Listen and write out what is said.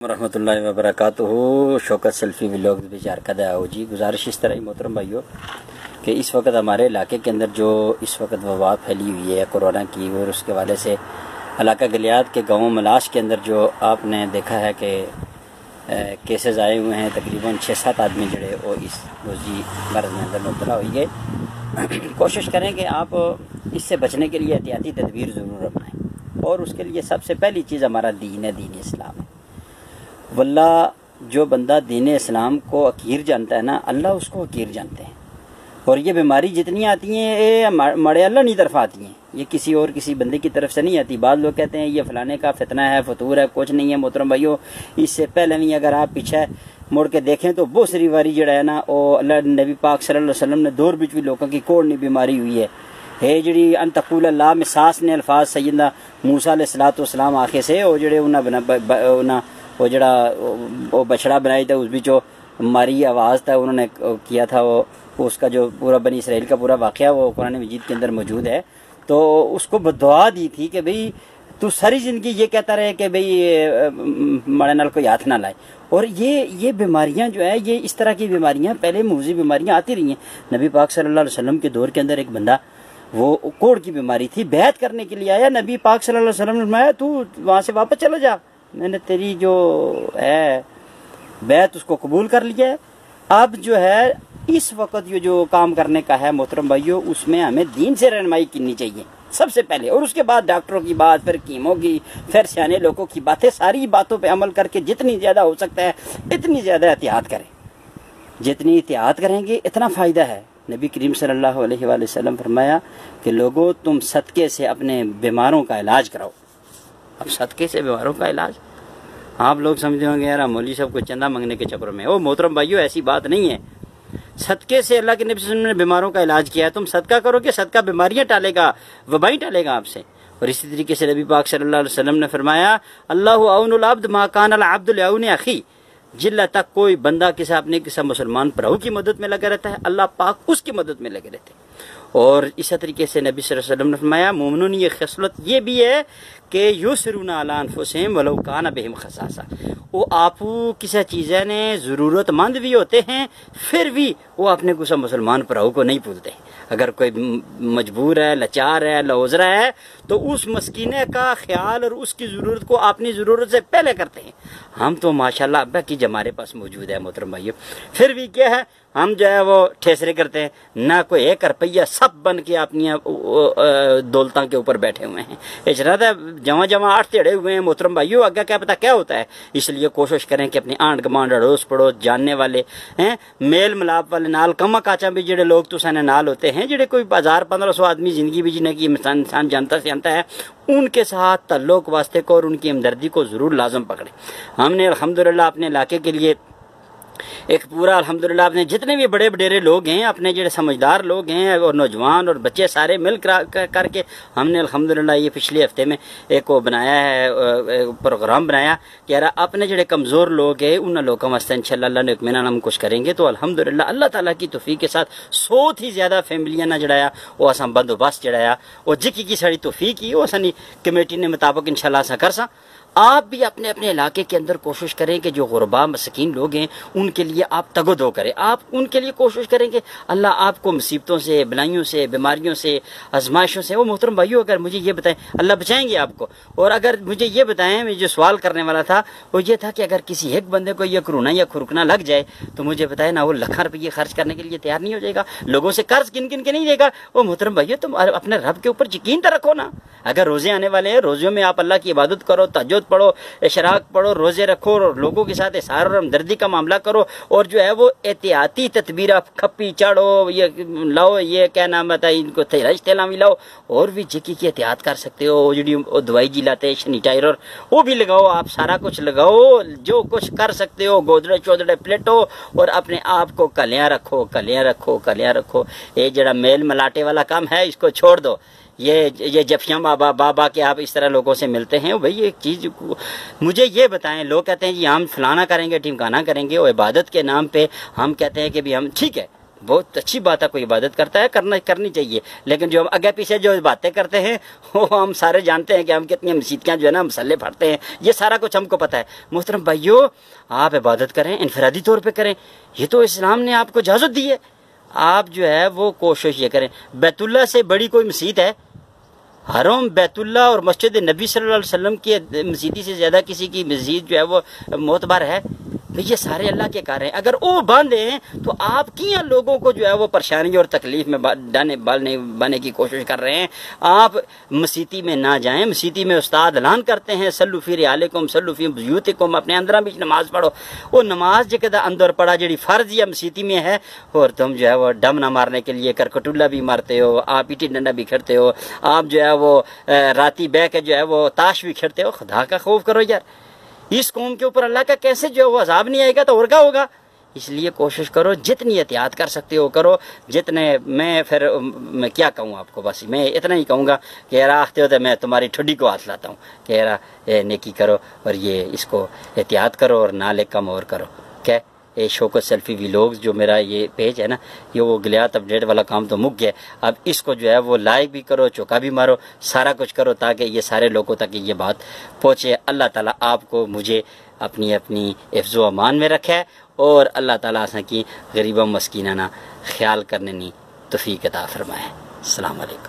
रहमतुल्लाहि व बरकातुहू Shaukat selfie vlog विचार कदा आओ जी गुजारिश इस तरह ही मोहतरम भाइयों कि इस वक्त हमारे इलाके के अंदर जो इस वक्त वबा फैली हुई है कोरोना की और उसके वाले से इलाका गलियात के गाँव मलाश के अंदर जो आपने देखा है कि केसेस आए हुए हैं तकरीबन छः सात आदमी जड़े वो इस रोजी मर्ज में अंदर मुबला हुई है कोशिश करें कि आप इससे बचने के लिए एहतियाती तदबीर ज़रूर अपनाएँ और उसके लिए सबसे पहली चीज़ हमारा दीन है दीन इस्लाम है वल्ला जो बंदा दीन इस्लाम को अकीर जानता है ना, अल्लाह उसको अकीर जानते हैं। और ये बीमारी जितनी आती हैं, ये मड़े अल्लाह नहीं तरफ़ आती हैं। ये किसी और, किसी बंदे की तरफ़ से नहीं आती। बाद लोग कहते हैं, ये फलाने का फितना है, फतूर है, कुछ नहीं है, मोहतरम भाइयों। इससे पहले भी अगर आप पीछे मुड़ के देखें तो बहुत सारी बारी जड़ा है ना वो अल्लाह नबी पाक सल्लल्लाहु अलैहि वसल्लम ने दौर बिच भी लोगों की कोड़नी बीमारी हुई है। है जी अनतकूल अल्लाह में सास ने अल्फाज सैदा मूसा सलात आखे से वो जड़े उन्हें वो जड़ा, वो बछड़ा बनाई था, उस बीच मारी आवाज़ था, उन्होंने किया था वो, उसका जो पूरा बनी इसराइल का पूरा वाक़ वो कुरान मजीद के अंदर मौजूद है। तो उसको बदवा दी थी कि भाई, तू सारी ज़िंदगी ये कहता रहे कि भाई मरे नाल कोई हाथ ना लाए। और ये ये बीमारियाँ जो है, ये इस तरह की बीमारियाँ, पहले मूजी बीमारियाँ आती रही हैं। नबी पाक सल्लल्लाहु अलैहि वसल्लम के दौर के अंदर एक बंदा, वो कोड़ की बीमारी थी, बैत करने के लिए आया। नबी पाक सल्लल्लाहु अलैहि वसल्लम ने तू वहाँ से वापस चला जा। मैंने तेरी जो है बैत उसको कबूल कर लिया है। अब जो है, इस वक्त ये जो काम करने का है मोहतरम भाइयों, उसमें हमें दीन से रहनमाई करनी चाहिए, सबसे पहले। और उसके बाद डॉक्टरों की बात, फिर कीमों की, फिर सियाने लोगों की बातें, सारी बातों पे अमल करके जितनी ज़्यादा हो सकता है, इतनी ज़्यादा एहतियात करें। जितनी एहतियात करेंगे, इतना फ़ायदा है। नबी करीम सल्लल्लाहु अलैहि वसल्लम फरमाया कि लोगों, तुम सदके से अपने बीमारों का इलाज कराओ। अब सदके से बीमारों का इलाज? आप लोग समझे होंगे यार मौली साहब को चंदा मांगने के चक्कर में। ओ, मोहतरम भाइयों, ऐसी बात नहीं है। सदके से अल्लाह के नबी ने बीमारों का इलाज किया तुम सदका करोगे, सदका बीमारियाँ टालेगा, वबाई टालेगा आपसे। और इसी तरीके से नबी पाक सल्लल्लाहु अलैहि वसल्लम ने फरमाया, अल्लाह अब्द माकान अब्दुल अखी। जिल्ला तक कोई बंदा किसी अपने किसी मुसलमान प्रभु की मदद में लगा रहता है, अल्लाह पाक उसकी मदद में लगे रहते हैं। और इसी तरीके से नबी वसल्लम ने फरमाया, मोमनों ये खसलत ये भी है कि युसरुना अलानफुसम वलौकान बेहम खसासा। वो आप किसी चीज़ें ने ज़रूरतमंद भी होते हैं, फिर भी वो अपने कुछ मुसलमान भराओ को नहीं भूलते अगर कोई मजबूर है, लाचार है, लौजरा है तो उस मस्किने का ख्याल और उसकी ज़रूरत को अपनी ज़रूरत से पहले करते हैं। हम तो माशाल्लाह अब्बा की हमारे पास मौजूद है, मोहतरम भाइयों। फिर भी क्या है हम जो है वो ठेसरे करते हैं। ना कोई एक रुपया सब बन के अपनी दौलता के ऊपर बैठे हुए हैं। इजरादा जमा जमा आठ तेड़े हुए हैं मोहतरम भाइयों, आगे क्या पता क्या होता है। इसलिए कोशिश करें कि अपने आंड गमांड अड़ोस पड़ोस, जानने वाले, हैं, मेल मिलाप वाले, नाल कम काचा भी जेडे लोग तो सने नाल होते हैं, जेडे कोई हज़ार पंद्रह सौ आदमी ज़िंदगी भी जीने की इंसान जानता से जानता है, उनके साथ तल्लुक वास्ते को और उनकी हमदर्दी को ज़रूर लाजम पकड़े। हमने अलहमदुल्ला अपने इलाके के लिए एक पूरा अल्हम्दुलिल्लाह अपने जितने भी बड़े बडेरे लोग हैं अपने जो समझदार लोग हैं और नौजवान और बच्चे सारे मिल कर, करके हमने अल्हम्दुलिल्लाह ये पिछले हफ़्ते में एक वो बनाया है प्रोग्राम बनाया कि यार अपने जो कमज़ोर लोग हैं उन लोगों वास्ते इंशाल्लाह ने इतमान हम कुछ करेंगे तो अल्हम्दुलिल्लाह अल्लाह ताला की तोफ़ी के साथ सौ ही ज़्यादा फैमिलियाँ ना जड़ाया वो असा बंदोबस्त जड़ाया और जिकी की साड़ी तोफ़ी की वो असानी कमेटी ने मुताबिक इंशाल्लाह असा कर सा आप भी अपने अपने इलाके के अंदर कोशिश करें कि जो गुरबा मसकीन लोग हैं, उनके लिए आप तगो करें। आप उनके लिए कोशिश करें कि अल्लाह आपको मुसीबतों से बुलाइयों से, बीमारियों से, आजमाइशों से, वो मोहतरम भाइयों अगर मुझे ये बताएँ, अल्लाह बचाएँगे आपको। और अगर मुझे ये बताएँ, मैं जो सवाल करने वाला था, वो ये था कि अगर किसी एक बंदे को यह करूना या खुरकना लग जाए तो मुझे बताए, ना वो लखा रुपये खर्च करने के लिए तैयार नहीं हो जाएगा। लोगों से कर्ज किन किन के नहीं देगा। वो मोहतरम भैया तुम अपने रब के ऊपर यकीन तो रखो ना। अगर रोज़े आने वाले हैं रोजियों में आप अल्लाह की इबादत करो तजद पढ़ो, इशराक पढ़ो, रोज़े रखो और लोगों के साथ इशार और हमदर्दी का मामला करो और जो है वो एहतियाती तदबीर आप खप्पी चढ़ो, ये लाओ, ये क्या नाम बताए इनको तेरज तेलामी लाओ, और भी जिकी की एहतियात कर सकते हो जी दवाई जी लाते सैनिटाइजर वो भी लगाओ, आप सारा कुछ लगाओ, जो कुछ कर सकते हो, गोदड़े चौदड़े प्लेटो और अपने आप को कलियाँ रखो कलियाँ रखो कलियाँ रखो। ये जरा मेल मलाटे वाला काम है, इसको छोड़ दो। ये ये जफिया बाबा बाबा के आप इस तरह लोगों से मिलते हैं, भाई एक चीज़ मुझे ये बताएँ, लोग कहते हैं जी हम फलाना करेंगे टिमकाना करेंगे, और इबादत के नाम पे हम कहते हैं कि भी हम, ठीक है, बहुत अच्छी बात है, कोई इबादत करता है, करना, करनी चाहिए, लेकिन जो हम आगे पीछे जो बातें करते हैं, वो हम सारे जानते हैं कि हम कितनी मसीतियाँ जो है ना मसल्ले फटते हैं, ये सारा कुछ हमको पता है। मोहतरम भाइयों, आप इबादत करें, इनफरादी तौर पर करें, ये तो इस्लाम ने आपको इजाज़त दी है। आप जो है वो कोशिश ये करें, बैतुल्ला से बड़ी कोई मसीत है हरम बैतुल्ला और मस्जिद नबी सल्लल्लाहु अलैहि वसल्लम की मस्जिदी से ज़्यादा किसी की मस्जिद जो है वो मोतबार है? ये सारे अल्लाह के कार्य हैं। अगर वो बंद हैं तो आप किया लोगों को जो है वो परेशानी और तकलीफ़ में डाने, बालने, बने की कोशिश कर रहे हैं? आप मसीती में ना जाएँ। मसीती में उस्ताद ऐलान करते हैं, सल्लु फिर आलिकुम सल्लु फिर यूतिकुम अपने अंदर भी नमाज़ पढ़ो। वो नमाज़ जो अंदर पढ़ा जी फ़र्ज़ या मसीती में है, और तुम जो है वो डम ना मारने के लिए करकटुल्ला भी मारते हो, आप इटी डंडा भी खेलते हो, आप जो है वो राती बह के जो है वो ताश भी खेलते हो। खुदा का खौफ करो यार। इस कौम के ऊपर अल्लाह का कैसे जो है वो अजाब नहीं आएगा तो और क्या होगा? इसलिए कोशिश करो, जितनी एहतियात कर सकते हो करो। जितने मैं फिर, मैं क्या कहूँ आपको बस, मैं इतना ही कहूँगा कि यार आखते होते मैं तुम्हारी ठुडी को हाथ लाता हूँ। कह रहा नेकी करो और ये, इसको एहतियात करो और नाले कम और करो। शोकत सेल्फी व्लॉग जो मेरा ये पेज है ना, ये वो गिलियात अपडेट वाला काम तो मुक गया। अब इसको जो है वो लाइक भी करो, चौका भी मारो, सारा कुछ करो ताकि ये सारे लोगों तक ये बात पहुँचे। अल्लाह ताला आपको मुझे अपनी अपनी हिफ्ज़ अमान में रखे और अल्लाह ताला असा की गरीबा मस्किना ख्याल करने नी तफ़ी अता फरमाए। अल्लाम